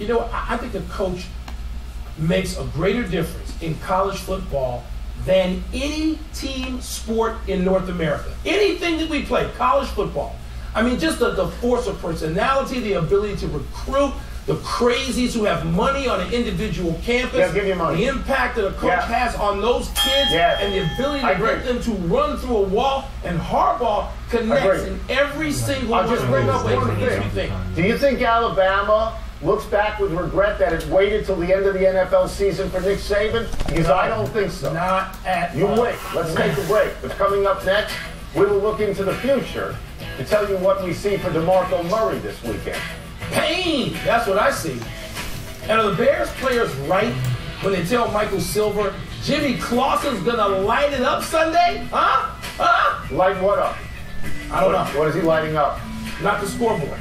You know, I, I think a coach makes a greater difference in college football than any team sport in North America. Anything that we play, college football. I mean, just the, the force of personality, the ability to recruit, the crazies who have money on an individual campus, Yeah, give you money. the impact that a coach Yeah. has on those kids, Yes. and the ability to get them to run through a wall. And Harbaugh connects in every single I'll one just of bring up one that needs to be thing. Do you think Alabama looks back with regret that it waited till the end of the NFL season for Nick Saban? Because I don't think so. Not at You all. wait. Let's take a break. But coming up next, we will look into the future to tell you what we see for DeMarco Murray this weekend. Pain. That's what I see. And are the Bears players right when they tell Michael Silver Jimmy Clausen's gonna light it up Sunday? Huh? Huh? Light what up? I don't know. What is he lighting up? Not the scoreboard.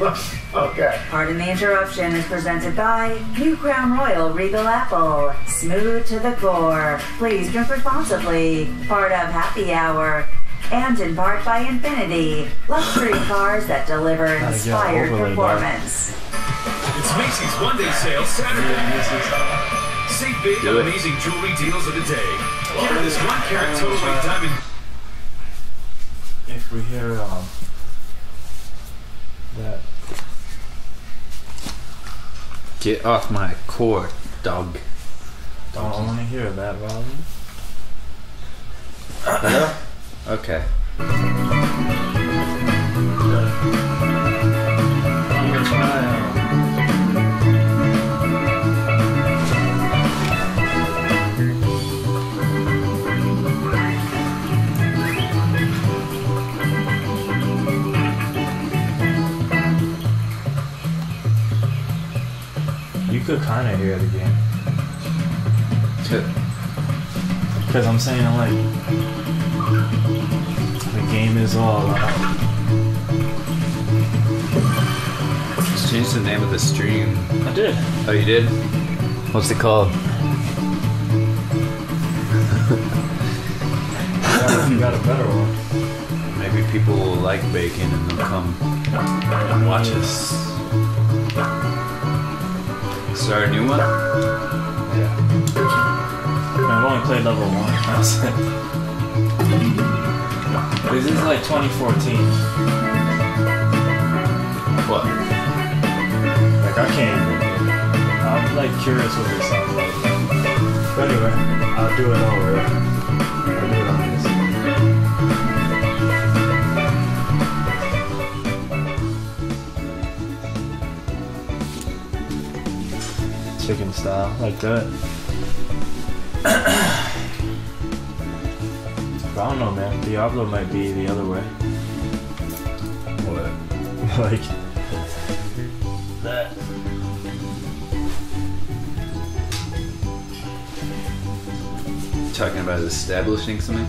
okay. Pardon the interruption is presented by New Crown Royal Regal Apple. Smooth to the core. Please drink responsibly. Part of Happy Hour. And in part by Infiniti. Luxury cars that deliver inspired overlay bar. performance. It's Macy's one day sale Saturday. Save big Do on it. amazing jewelry deals of the day. Get her this one carat total white diamond. If we hear um that Get off my court, dog. don't want to hear that volume. Okay. You could kind of hear it again. Because I'm saying, like, the game is all out. Just change the name of the stream. I did. Oh, you did? What's it called? You got a better one. Maybe people will like bacon and they'll come and watch us. Start a new one? Yeah. I've only played level one. That's it. This is like 2014. What? Like I can't. I'm like curious what this sounds like. But anyway, I'll do it over. I'll do it on Chicken style, like that. But I don't know, man. Diablo might be the other way. What? like that. Talking about establishing something?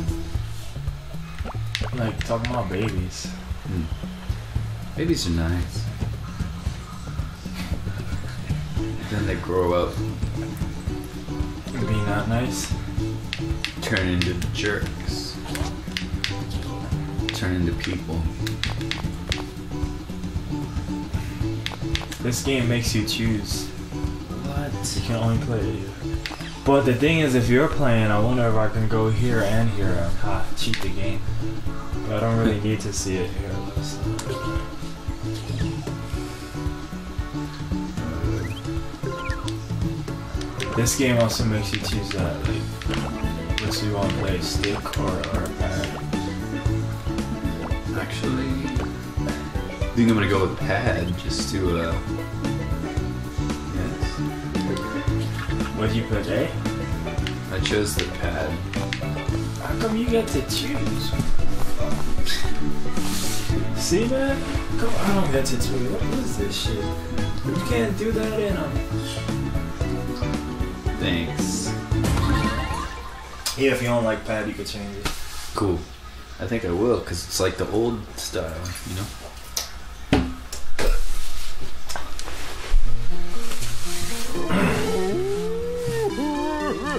Like talking about babies. Hmm. Babies are nice. Then they grow up, Be not nice. turn into jerks, turn into people. This game makes you choose. What? You can only play it. But the thing is, if you're playing, I wonder if I can go here and here and ha, cheat the game. But I don't really need to see it here. This game also makes you choose that, like, which you want to play, stick or, or pad. Actually, I think I'm gonna go with pad just to, uh. Yes. What you put, eh? I chose the pad. How come you get to choose? See, man? Come on, I don't get to choose. What is this shit? You can't do that in um. Thanks. Yeah, if you don't like pad, you could change it. Cool. I think I will, because it's like the old style, you know?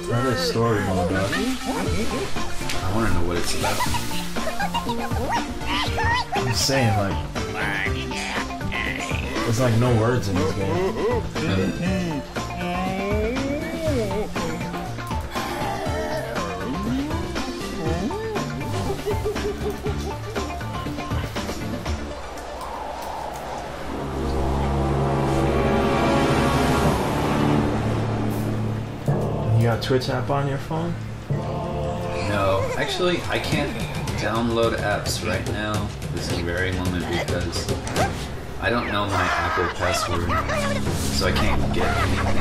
That is story mode, dog. I want to know what it's about. I'm saying, like, There's like no words in this game. You got Twitch app on your phone? No, actually, I can't download apps right now this very moment because I don't know my Apple password, so I can't get anything.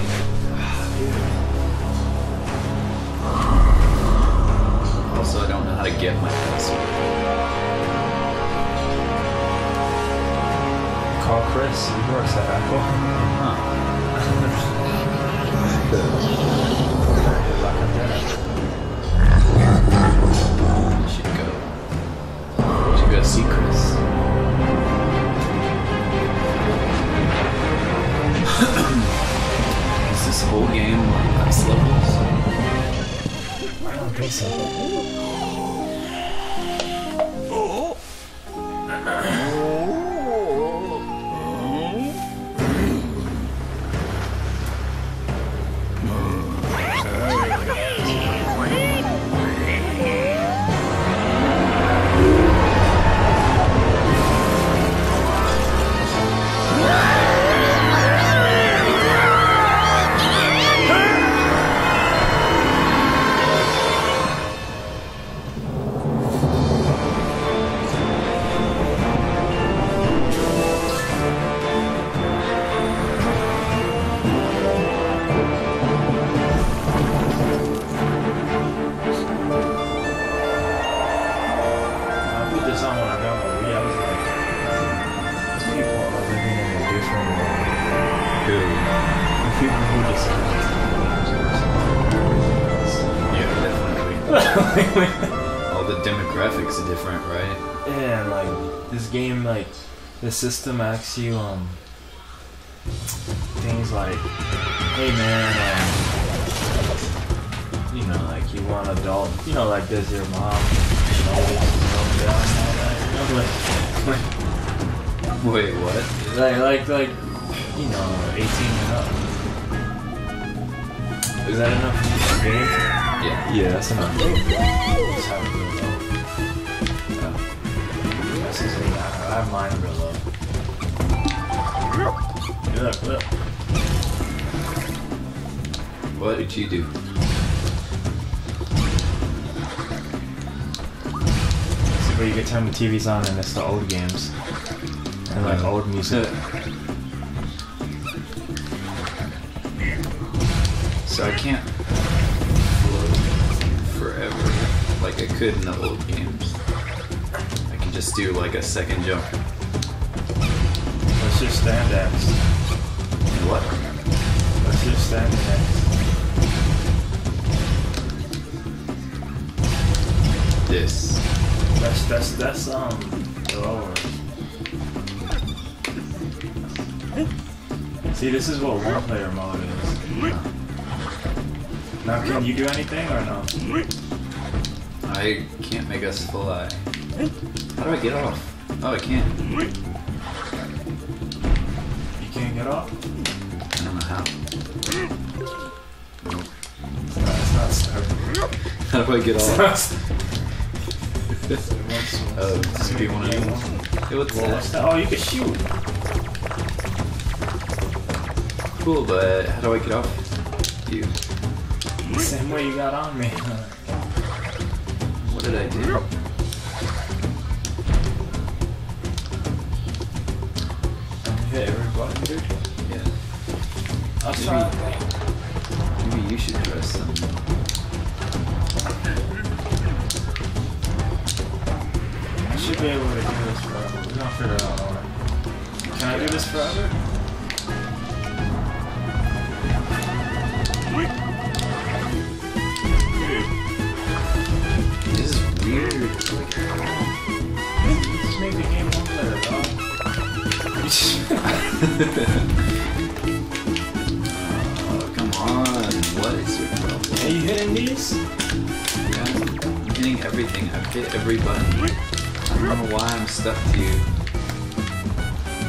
Also, I don't know how to get my password. Call Chris. He works at Apple. Huh. I the system asks you um things like, "Hey man, um, you know, like you want adult, you know, like does your mom notice you going and all that? You know, like, Wait, what? like, like, like, you know, 18 and up. Is that enough for the? Yeah. Yeah, that's enough. I I have mine real low. Look, look. What did you do? See where you can time the TVs on and it's the old games. And like old music. So I can't float forever like I could in the old games. Just do like a second jump. Let's just stand X. What? Let's just stand X. This. That's that's that's um lower. See, this is what one player mode is. Now, can you do anything or no? I can't make us fly. How do I get off? Oh, I can't. You can't get off? I don't know how. It's not, it's not starting. How do I get off? Oh, this would be one of these. Hey, what's Well, that? Oh, you can shoot. Cool, but how do I get off? You. The same way you got on me. What did I do? Hit every button. Yeah. I'll Maybe- try. Maybe you should press them. I should be able to do this forever. We're gonna figure it out, alright. Can I do this forever? This is weird. Just make the game one player, dog. Oh, come on. What is your problem? Are you hitting these? Yeah, I'm hitting everything. I've hit every button. I don't know why I'm stuck to you.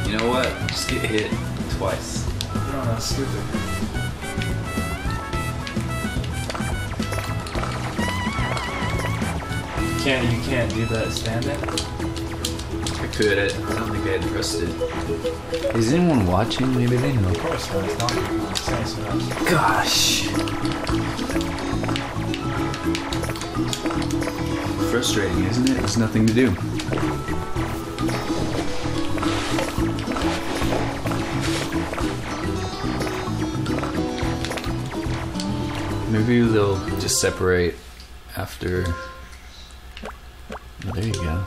You know what? Just get hit twice. No, that's stupid. You can't you can't do that standing? I could. I, I don't think I had pressed it. Is anyone watching? Maybe they know. Of course not. It's not it's saying. Gosh. Frustrating, isn't it? There's nothing to do. Maybe they'll just separate after. Oh, there you go.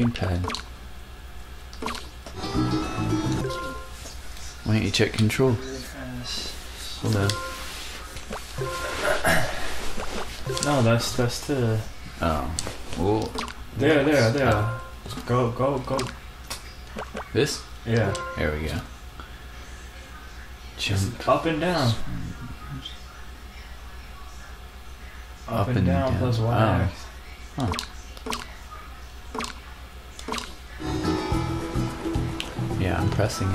Gamepad. Why don't you check control? Hold on. No, that's that's the Oh. Well, there there there. Go go go. this? Yeah. There we go. Jump. Just up and down. Up, and, down, plus Y. Oh. axis. Pressing it.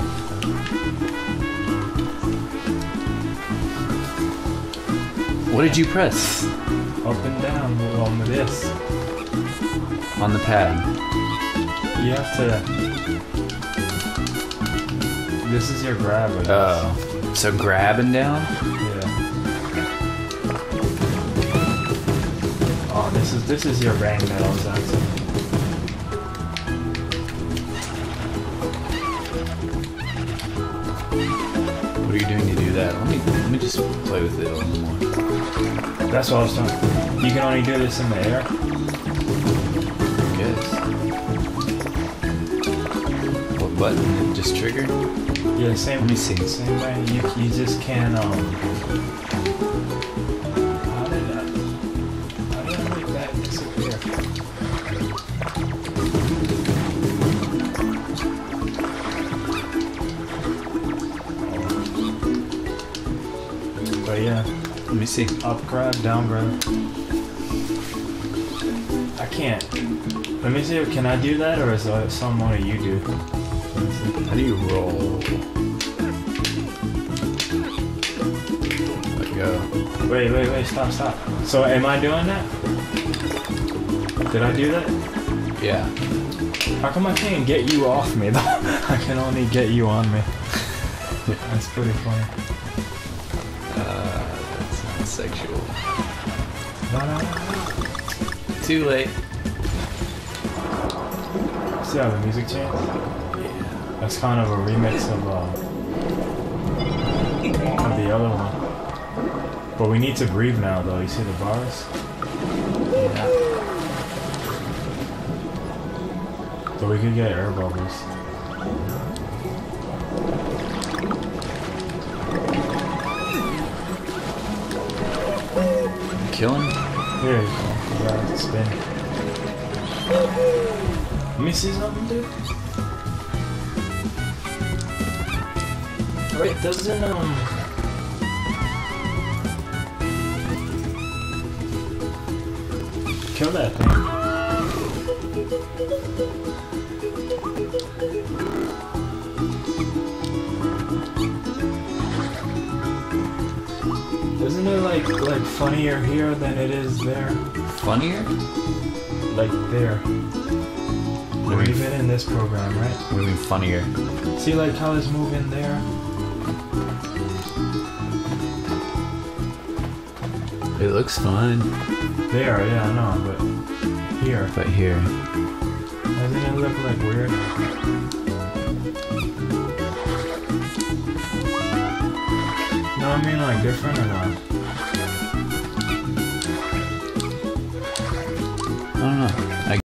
What did you press Up and down on this. on the pad? You have to. This is your grab. I guess. Oh, so grabbing down? Yeah. Oh, this is this is your bang metals actually. Let me just play with it a little more. That's what I was talking. You can only do this in the air. Guess. What button? Just trigger? Yeah, same. Let me see. Same way. You, you just can't um. Yeah, Let me see. up grab, down grab. I can't. Let me see. Can I do that, or is it some one of you do? Let me see. How do you roll? Let go. Wait, wait, wait, stop, stop. So am I doing that? Did I do that? Yeah. How come I can't get you off me though? I can only get you on me. That's pretty funny. Sexual. Too late. See how the music changed? Yeah. That's kind of a remix of uh, of the other one. But we need to breathe now though. You see the bars? Yeah. So we could get air bubbles. Killing? Here you go. You gotta spin. Let me see something, dude. Wait, doesn't um. Kill that thing. Isn't it like like funnier here than it is there? Funnier? Like there. Or even in this program, right? What do you mean funnier? See like how it's moving there? It looks fun. There, yeah, I know, but here. But here. Doesn't it look like weird? No, I mean like different or not? Don't know.